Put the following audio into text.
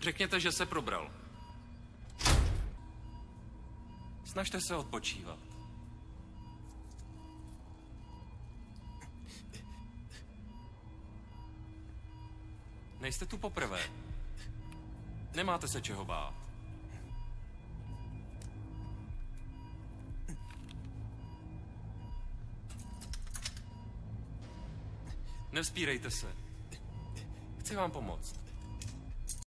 Řekněte, že se probral. Snažte se odpočívat. Nejste tu poprvé. Nemáte se čeho bát. Nevzpírejte se. Chci vám pomoct.